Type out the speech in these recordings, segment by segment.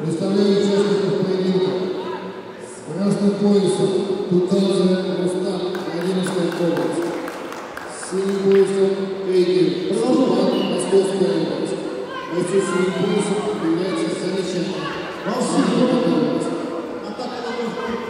Представляю участников поединка. С красным поясом Тутаза Рустам, Владимирская область. С синим поясом Эйгель, Султан, Московская область. С синим поясом является Саниченко, Владимирская область. Мила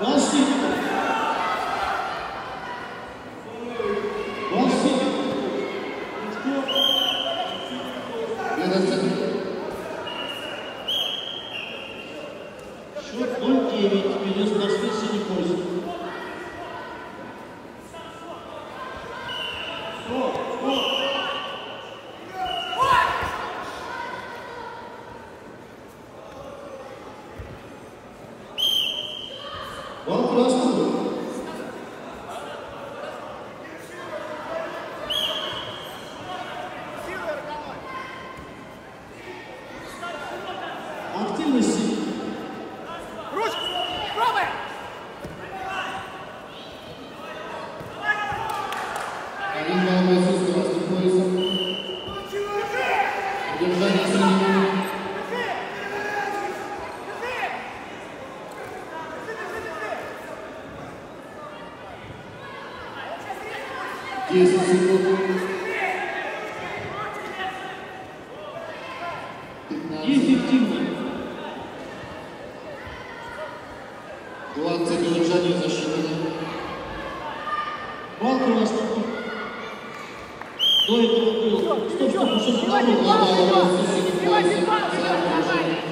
ワンシート。ワンシート。Красный. Силы эргономь. 10 секунд. 20 удержаний засчитано. Балка у нас такой. До этого был. Стоп, стоп, уже сюда было. Снимайте палку, давай!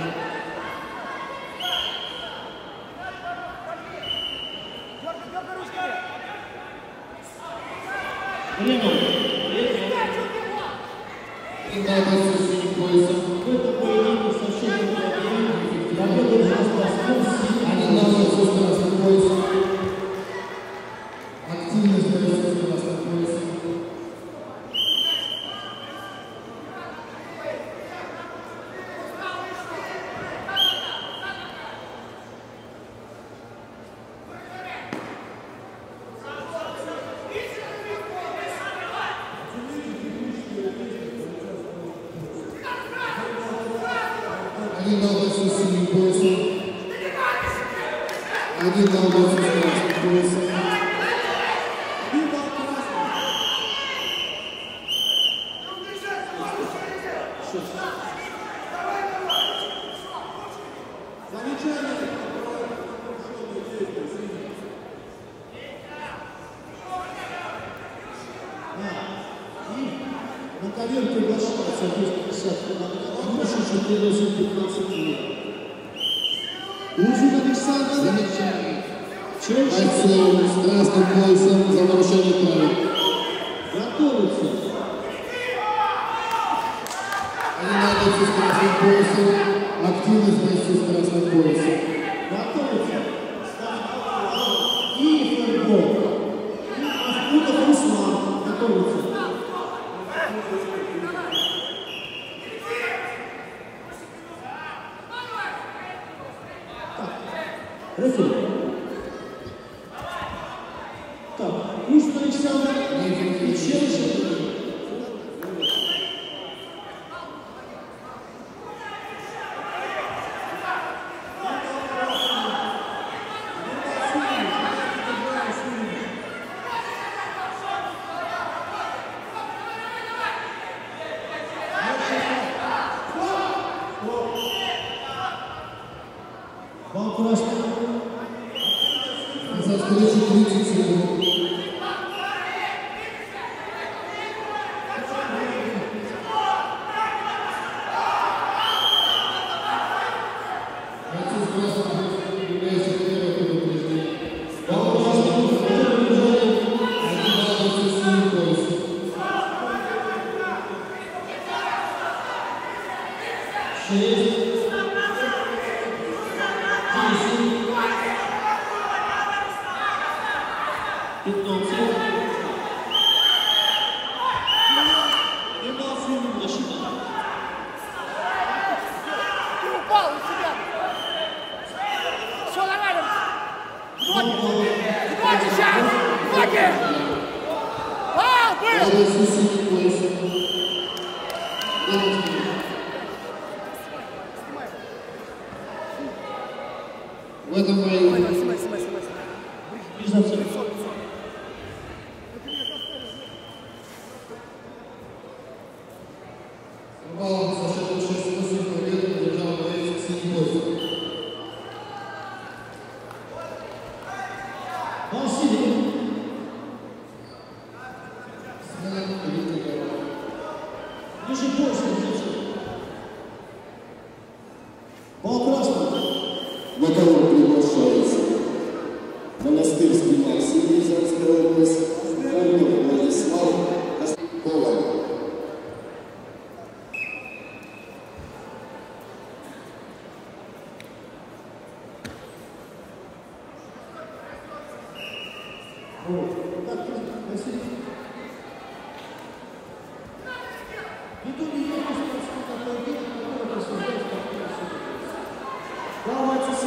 Один балбайцу с синим Никита Удовский распутывается. На ковер приглашается 250 килограмм, а больше, чем приносит 15 лет. Замечание. Бойцов с красным за нарушение правил. готовится. Они находятся с красным. Активность бойцов с красным. Готовится. И футбол. Аскутов Руслан готовится. Enfim. В этом бою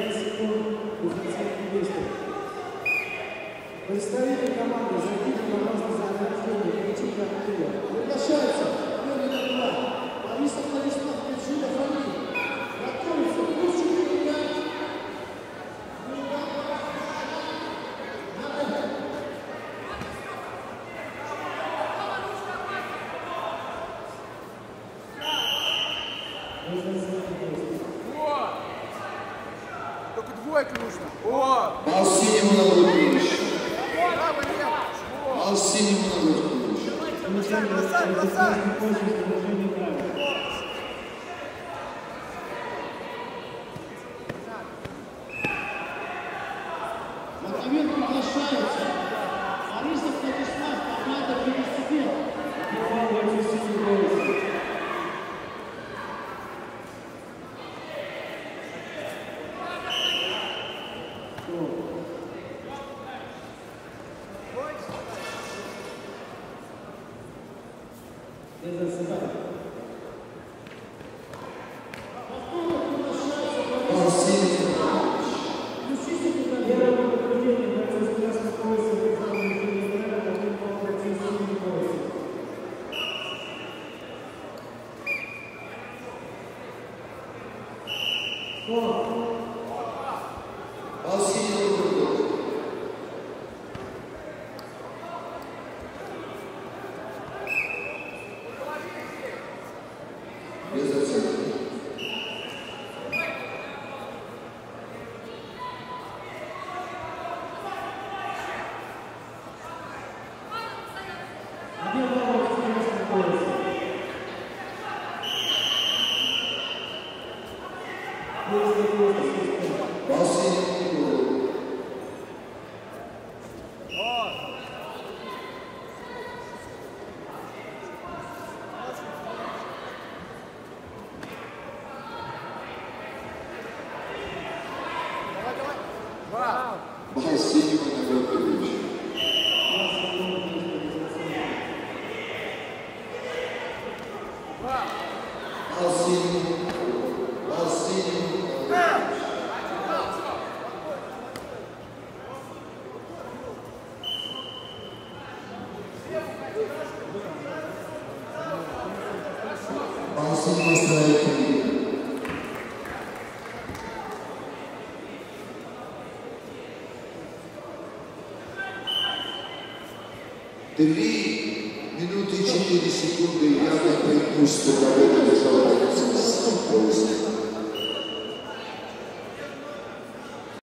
5 секунд Кузнецов и Быстро. Представитель команды зайдите на вас за рождение, прийти к активу. Приглашается первый на два. Борисов Борисов включил фамилию. Готовится, лучше передать. Thank you. Только двойка нужно. О! Лево. Бал синему на грудь клинч. Бросай, бросай, бросай. Recife, meu Deus. applausi di questa lettura. Devi minuti di sicuro di abbia per gusto